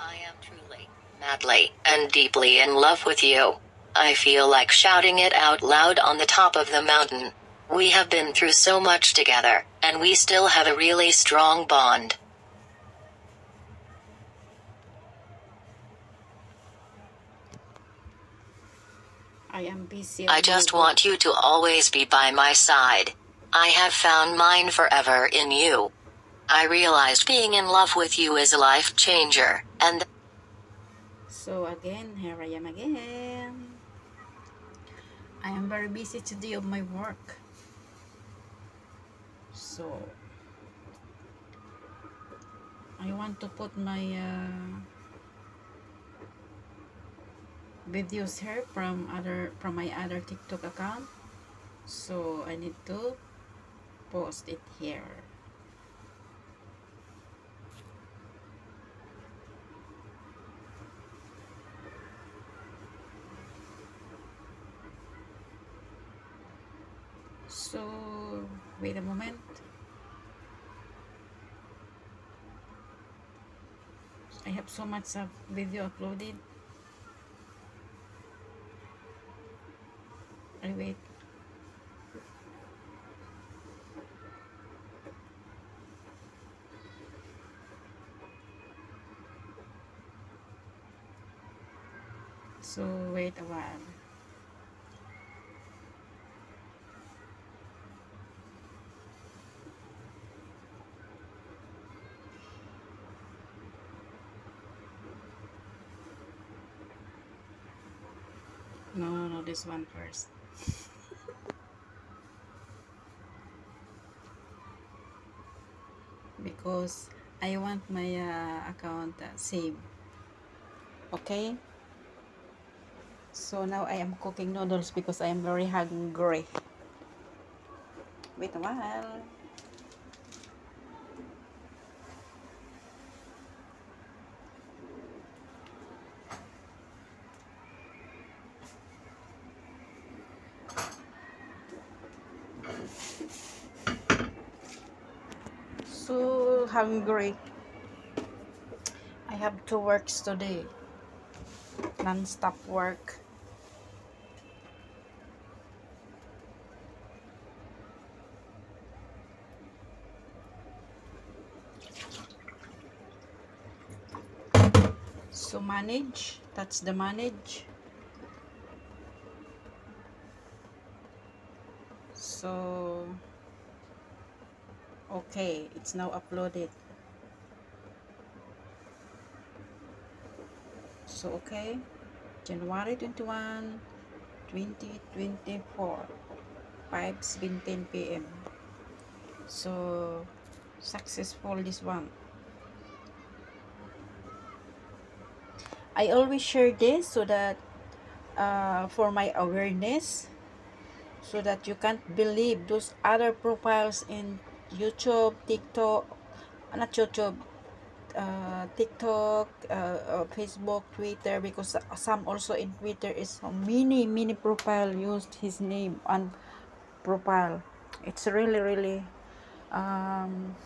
I am truly, madly, and deeply in love with you. I feel like shouting it out loud on the top of the mountain. We have been through so much together, and we still have a really strong bond. I am busy. I just want you to always be by my side. I have found mine forever in you. I realized being in love with you is a life changer, and So again, here I am again. I am very busy today of my work. So I want to put my uh, videos here from other from my other TikTok account. So I need to post it here. So, wait a moment. I have so much of video uploaded. I wait. No, no, no, this one first. because I want my uh, account uh, saved. Okay? So now I am cooking noodles because I am very hungry. Wait a while. Hungry. I have two works today. Non-stop work. So manage. That's the manage. So okay, it's now uploaded. So okay, January 21, 2024, 5:17 p.m. So successful this one. I always share this so that uh, for my awareness so that you can't believe those other profiles in YouTube, TikTok, not YouTube, uh, TikTok, uh, Facebook, Twitter, because some also in Twitter is many many profile used his name and profile. It's really really um,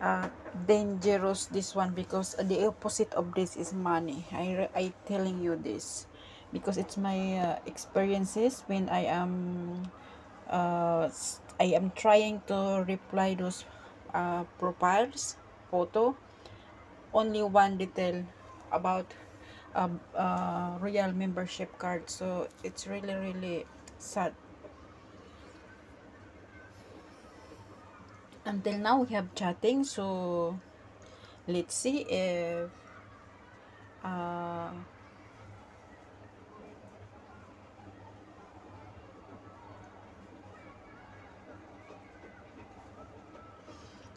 uh, dangerous this one because the opposite of this is money. I I telling you this because it's my uh, experiences when I am uh, I am trying to reply those uh, profiles photo. Only one detail about um, uh, royal membership card so it's really really sad. Until now we have chatting so let's see if uh,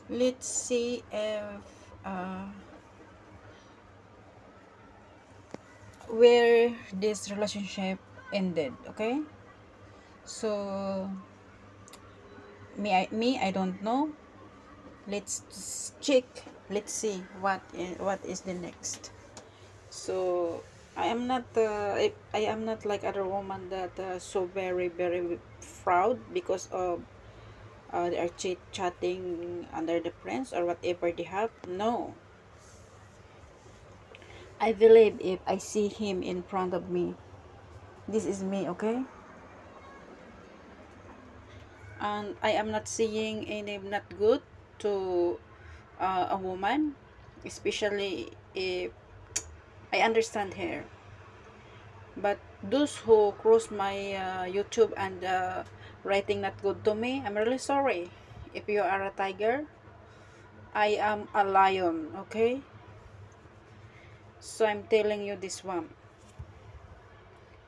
let's see if uh, where this relationship ended okay? So me I, me I don't know. Let's check. Let's see what what is the next. So I am not uh, I, I am not like other woman that uh, so very very proud because of uh, they are chit chatting under the friends or whatever they have no I believe if I see him in front of me. This is me, okay? And I am not seeing any not good to uh, a woman, especially if I understand her. But those who cross my uh, YouTube and uh, writing not good to me, I'm really sorry. If you are a tiger, I am a lion, okay? So I'm telling you this one.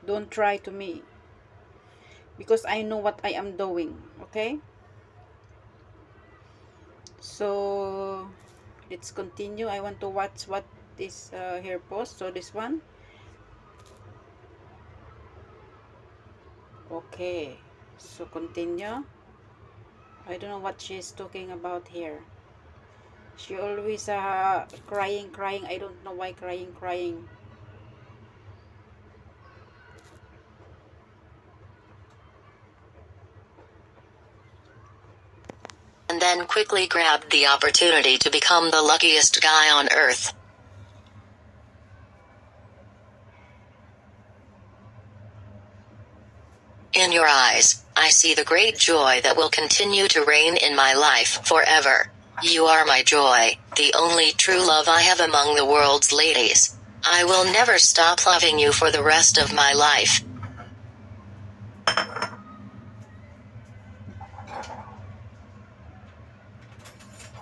Don't try to me. Because I know what I am doing, okay? So let's continue. I want to watch what this uh, hair post. So this one. Okay. So continue. I don't know what she's talking about here. She always uh, crying, crying. I don't know why crying, crying. And then quickly grabbed the opportunity to become the luckiest guy on earth. In your eyes, I see the great joy that will continue to reign in my life forever. You are my joy, the only true love I have among the world's ladies. I will never stop loving you for the rest of my life.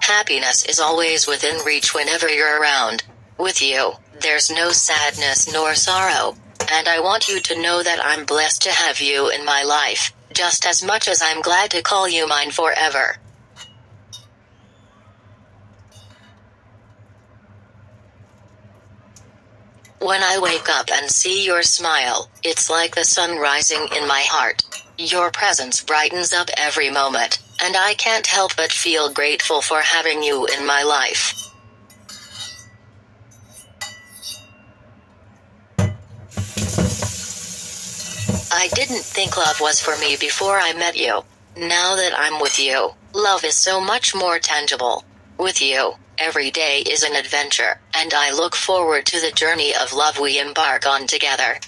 Happiness is always within reach whenever you're around. With you, there's no sadness nor sorrow. And I want you to know that I'm blessed to have you in my life, just as much as I'm glad to call you mine forever. When I wake up and see your smile, it's like the sun rising in my heart. Your presence brightens up every moment, and I can't help but feel grateful for having you in my life. I didn't think love was for me before I met you. Now that I'm with you, love is so much more tangible. With you, Every day is an adventure, and I look forward to the journey of love we embark on together.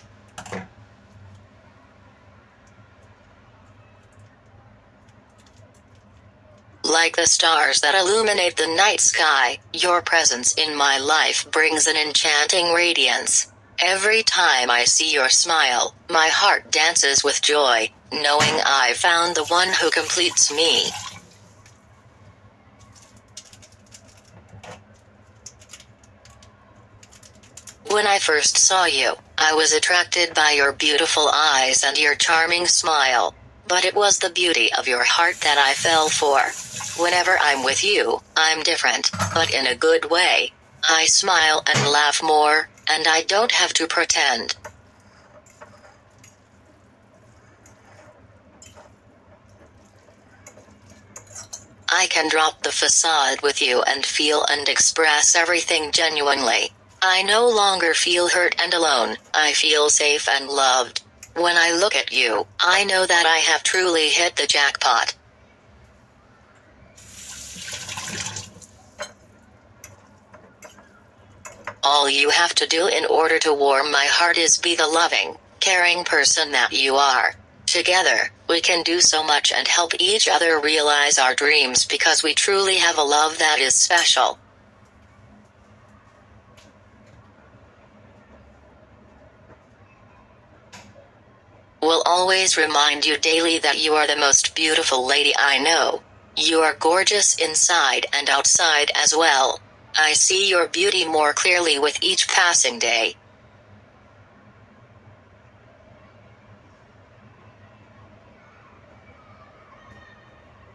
Like the stars that illuminate the night sky, your presence in my life brings an enchanting radiance. Every time I see your smile, my heart dances with joy, knowing I found the one who completes me. When I first saw you, I was attracted by your beautiful eyes and your charming smile. But it was the beauty of your heart that I fell for. Whenever I'm with you, I'm different, but in a good way. I smile and laugh more, and I don't have to pretend. I can drop the facade with you and feel and express everything genuinely. I no longer feel hurt and alone, I feel safe and loved. When I look at you, I know that I have truly hit the jackpot. All you have to do in order to warm my heart is be the loving, caring person that you are. Together, we can do so much and help each other realize our dreams because we truly have a love that is special. will always remind you daily that you are the most beautiful lady I know. You are gorgeous inside and outside as well. I see your beauty more clearly with each passing day.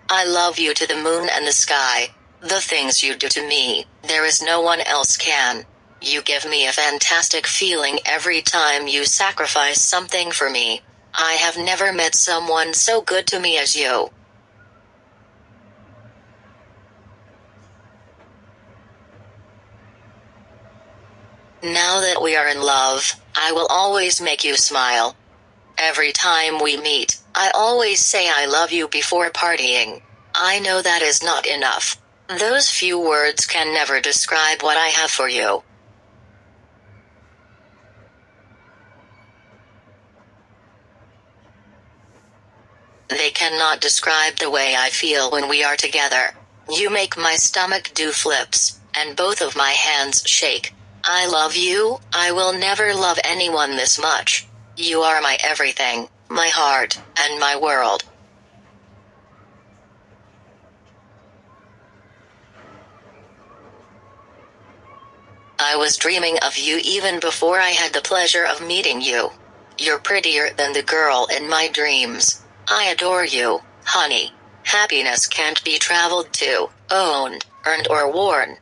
I love you to the moon and the sky. The things you do to me, there is no one else can. You give me a fantastic feeling every time you sacrifice something for me. I have never met someone so good to me as you. Now that we are in love, I will always make you smile. Every time we meet, I always say I love you before partying. I know that is not enough. Those few words can never describe what I have for you. They cannot describe the way I feel when we are together. You make my stomach do flips, and both of my hands shake. I love you, I will never love anyone this much. You are my everything, my heart, and my world. I was dreaming of you even before I had the pleasure of meeting you. You're prettier than the girl in my dreams. I adore you, honey. Happiness can't be traveled to, owned, earned, or worn.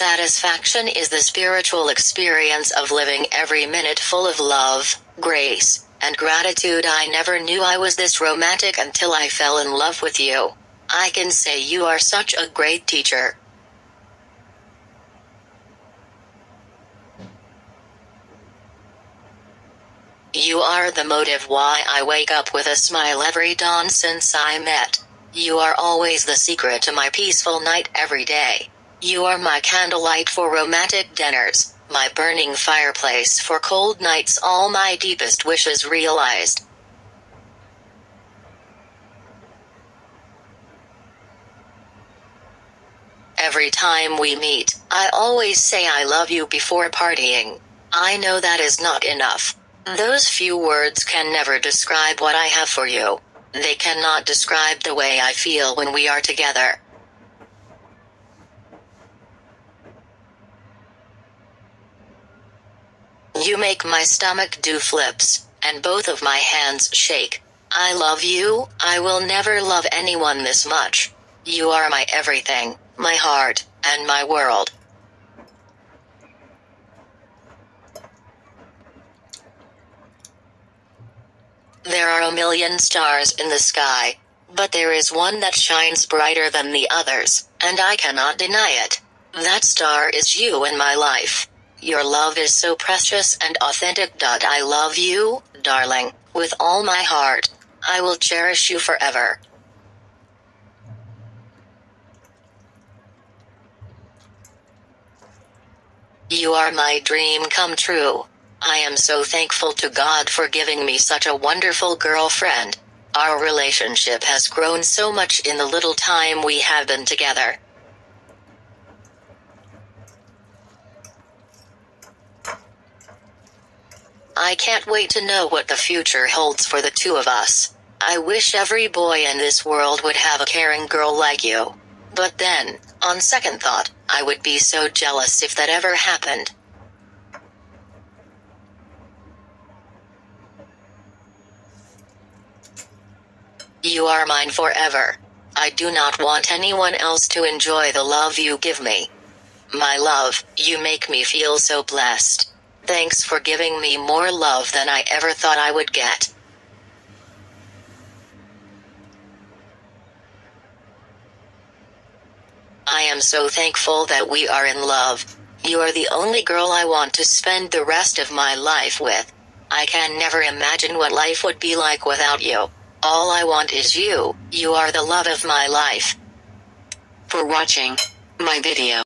Satisfaction is the spiritual experience of living every minute full of love, grace, and gratitude. I never knew I was this romantic until I fell in love with you. I can say you are such a great teacher. You are the motive why I wake up with a smile every dawn since I met. You are always the secret to my peaceful night every day. You are my candlelight for romantic dinners, my burning fireplace for cold nights, all my deepest wishes realized. Every time we meet, I always say I love you before partying. I know that is not enough. Those few words can never describe what I have for you. They cannot describe the way I feel when we are together. You make my stomach do flips, and both of my hands shake. I love you, I will never love anyone this much. You are my everything, my heart, and my world. There are a million stars in the sky, but there is one that shines brighter than the others, and I cannot deny it. That star is you in my life. Your love is so precious and authentic. I love you, darling, with all my heart. I will cherish you forever. You are my dream come true. I am so thankful to God for giving me such a wonderful girlfriend. Our relationship has grown so much in the little time we have been together. I can't wait to know what the future holds for the two of us. I wish every boy in this world would have a caring girl like you. But then, on second thought, I would be so jealous if that ever happened. You are mine forever. I do not want anyone else to enjoy the love you give me. My love, you make me feel so blessed. Thanks for giving me more love than I ever thought I would get. I am so thankful that we are in love. You are the only girl I want to spend the rest of my life with. I can never imagine what life would be like without you. All I want is you. You are the love of my life. For watching my video.